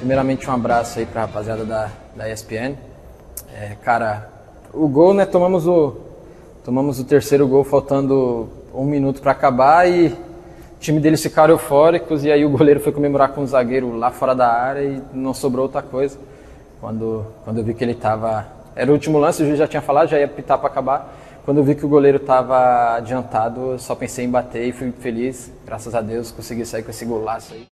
Primeiramente, um abraço aí para a rapaziada da, da ESPN. É, cara, o gol, né? Tomamos o, tomamos o terceiro gol faltando um minuto para acabar e o time deles ficaram eufóricos e aí o goleiro foi comemorar com o zagueiro lá fora da área e não sobrou outra coisa. Quando, quando eu vi que ele estava. Era o último lance, o juiz já tinha falado, já ia pitar para acabar. Quando eu vi que o goleiro estava adiantado, só pensei em bater e fui feliz. Graças a Deus consegui sair com esse golaço aí.